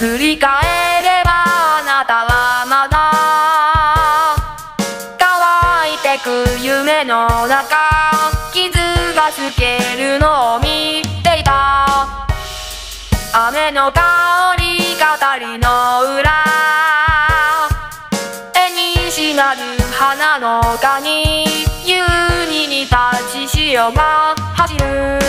振り返ればあなたはまだ乾いてく夢の中傷が透けるのを見ていた。雨の香り語りの裏。絵にしなる花の丘に夕に立ち潮が走る。